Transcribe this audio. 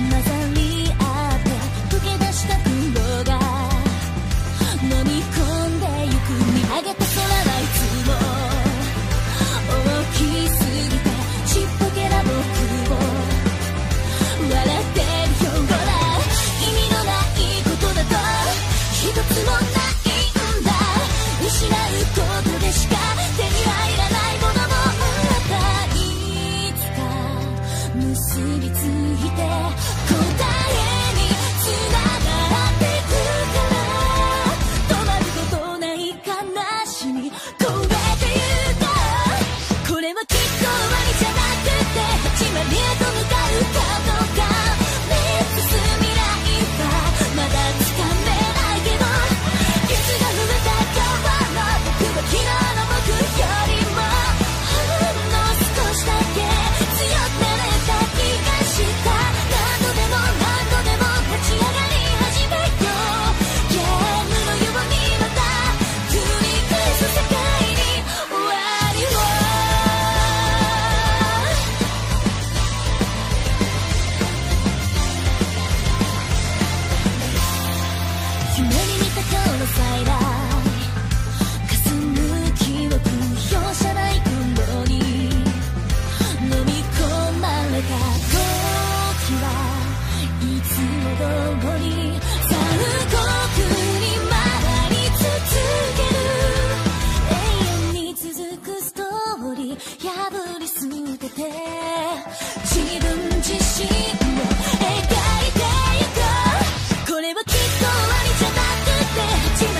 まさ破り捨てて自分自身を描いてゆこうこれはきっと終わりじゃなくて